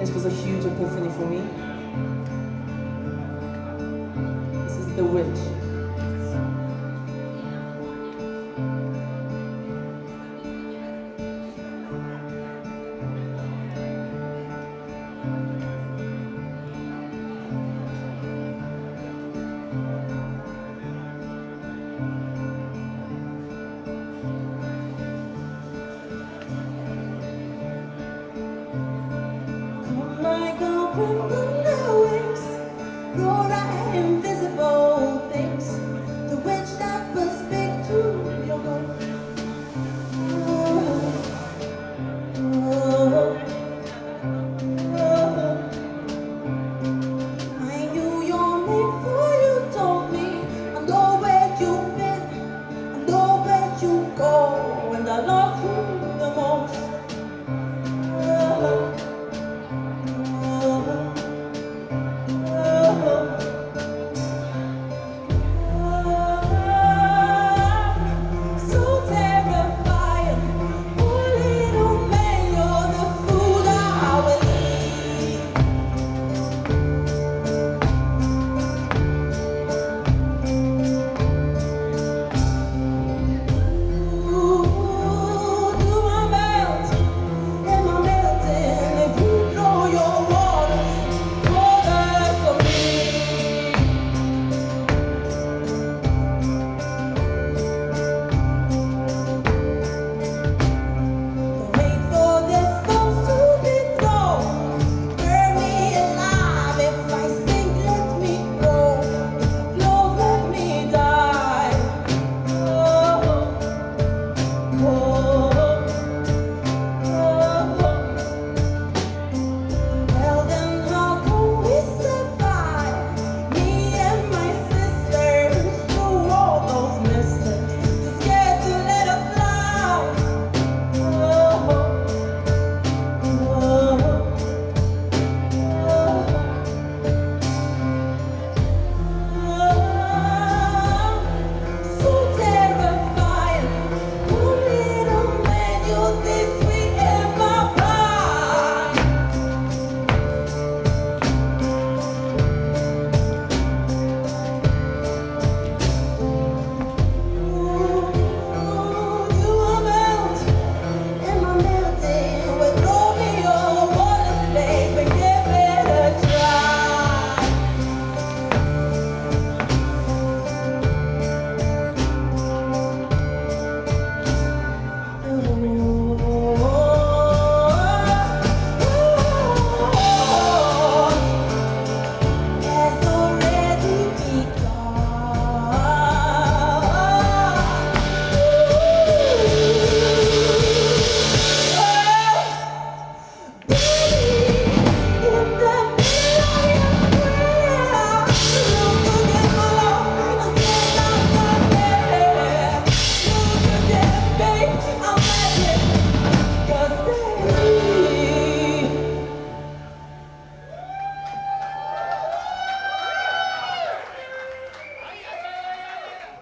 This was a huge epiphany for me. This is The Witch.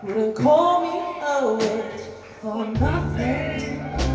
Wouldn't call me a witch for nothing.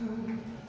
嗯。